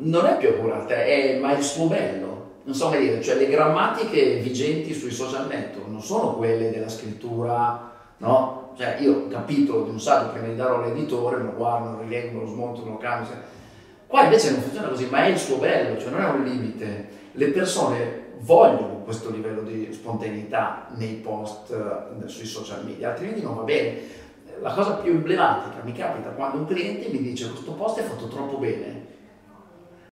non è più accurata, è, ma è il suo bello. Non so come dire, cioè le grammatiche vigenti sui social network non sono quelle della scrittura, no? Cioè io ho capito di un saggio prima di darlo all'editore, me lo guardo, lo rileggo, lo smonto, lo cambio. Qua invece non funziona così, ma è il suo bello, cioè non è un limite. Le persone vogliono questo livello di spontaneità nei post eh, sui social media, altrimenti non va bene. La cosa più emblematica mi capita quando un cliente mi dice questo post è fatto troppo bene,